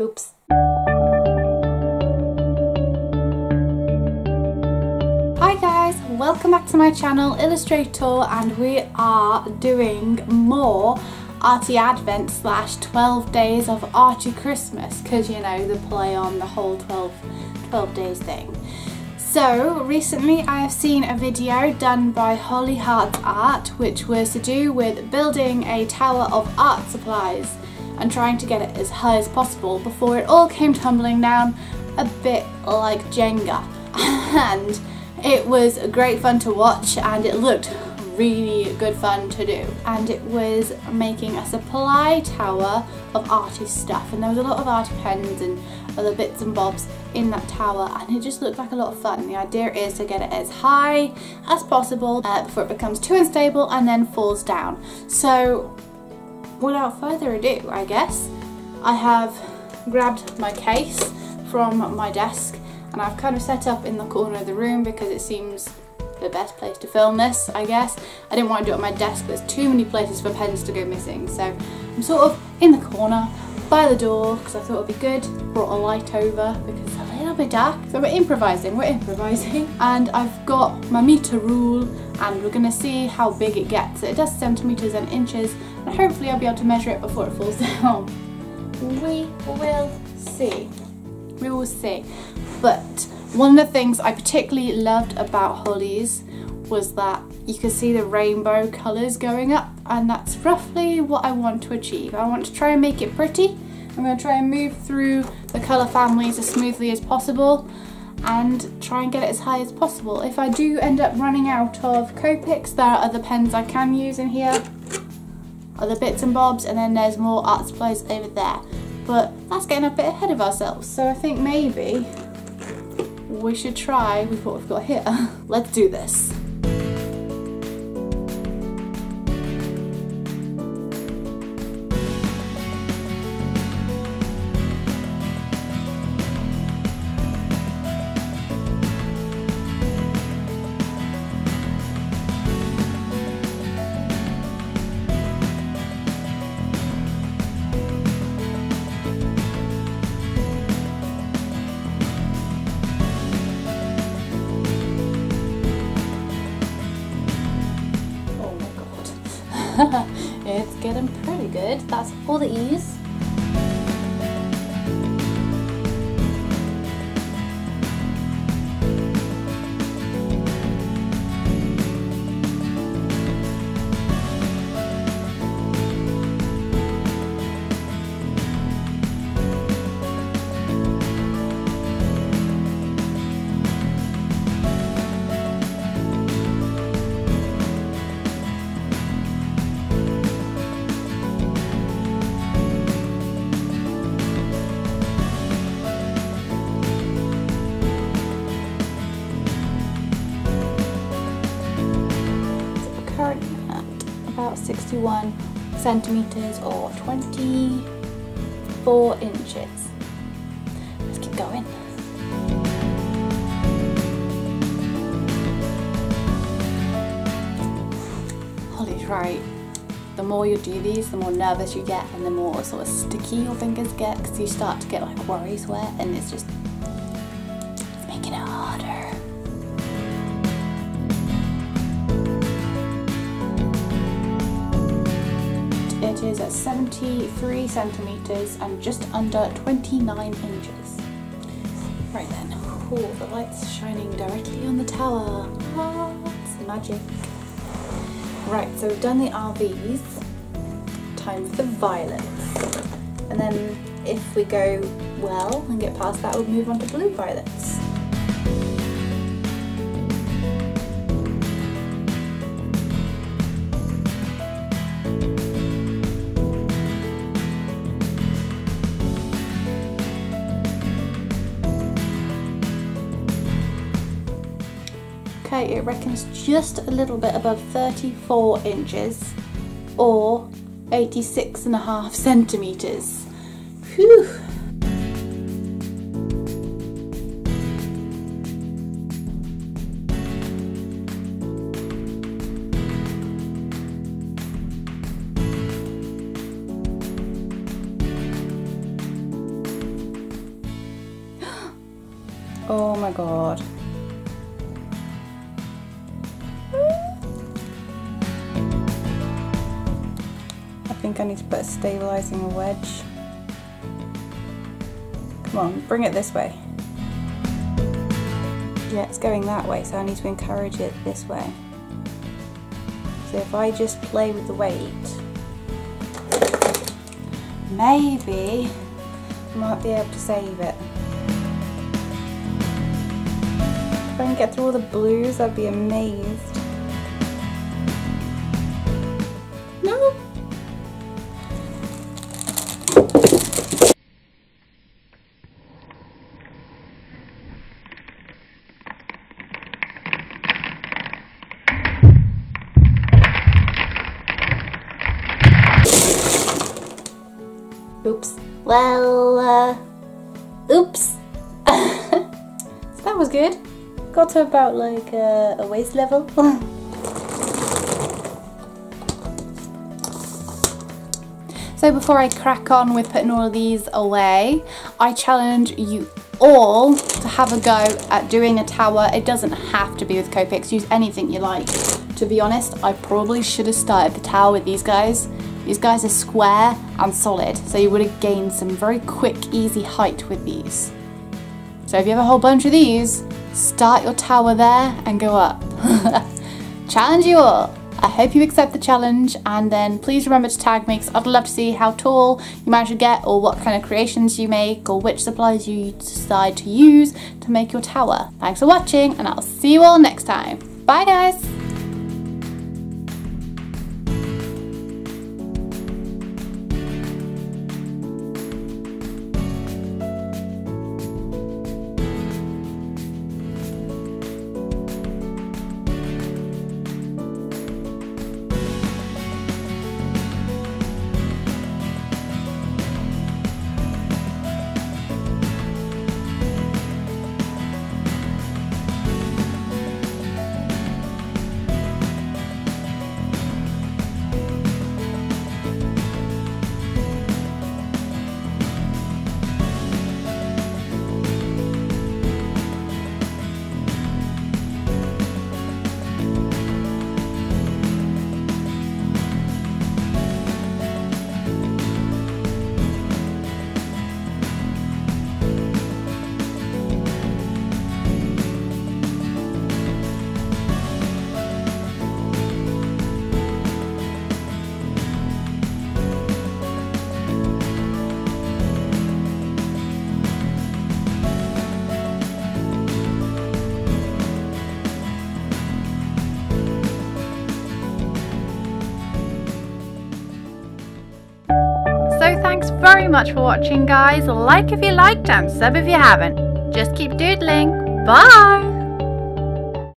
Oops. Hi guys, welcome back to my channel Illustrate Tor and we are doing more Arty Advent slash 12 days of Archie Christmas because you know the play on the whole 12, 12 days thing. So recently I have seen a video done by Holly Hearts Art which was to do with building a tower of art supplies and trying to get it as high as possible before it all came tumbling down a bit like Jenga and it was great fun to watch and it looked really good fun to do and it was making a supply tower of artist stuff and there was a lot of arty pens and other bits and bobs in that tower and it just looked like a lot of fun. The idea is to get it as high as possible uh, before it becomes too unstable and then falls down. So without further ado I guess I have grabbed my case from my desk and I've kind of set up in the corner of the room because it seems the best place to film this, I guess. I didn't want to do it on my desk, there's too many places for pens to go missing, so I'm sort of in the corner by the door because I thought it would be good. Brought a light over because it's a little bit dark. So we're improvising, we're improvising. And I've got my meter rule and we're to see how big it gets. It does centimetres and inches and hopefully I'll be able to measure it before it falls down. We will see. We will see. But one of the things I particularly loved about Holly's was that you could see the rainbow colours going up and that's roughly what I want to achieve. I want to try and make it pretty. I'm going to try and move through the colour families as smoothly as possible and try and get it as high as possible. If I do end up running out of Copics, there are other pens I can use in here, other bits and bobs, and then there's more art supplies over there. But that's getting a bit ahead of ourselves, so I think maybe we should try with what we've got here. Let's do this. it's getting pretty good. That's all the E's. About 61 centimeters or 24 inches. Let's keep going. Holly's right. The more you do these, the more nervous you get and the more sort of sticky your fingers get because you start to get like worry sweat and it's just is at 73 centimetres and just under 29 inches. Right then, oh, the light's shining directly on the tower. Ah, it's magic. Right, so we've done the RVs, time for the violets. And then if we go well and get past that, we'll move on to blue violets. It reckons just a little bit above 34 inches or 86 and a half centimetres. Whew. Oh my god. Think I need to put a stabilising wedge. Come on, bring it this way. Yeah, it's going that way, so I need to encourage it this way. So if I just play with the weight, maybe I might be able to save it. If I can get through all the blues, I'd be amazed. Well, uh, oops. so that was good. Got to about like uh, a waist level. so before I crack on with putting all of these away, I challenge you all to have a go at doing a tower. It doesn't have to be with Copics, use anything you like. To be honest, I probably should have started the tower with these guys these guys are square and solid, so you would have gained some very quick, easy height with these. So if you have a whole bunch of these, start your tower there and go up. challenge you all! I hope you accept the challenge and then please remember to tag me because I'd love to see how tall you manage to get or what kind of creations you make or which supplies you decide to use to make your tower. Thanks for watching and I'll see you all next time. Bye guys! Very much for watching guys. Like if you liked and sub if you haven't. Just keep doodling. Bye!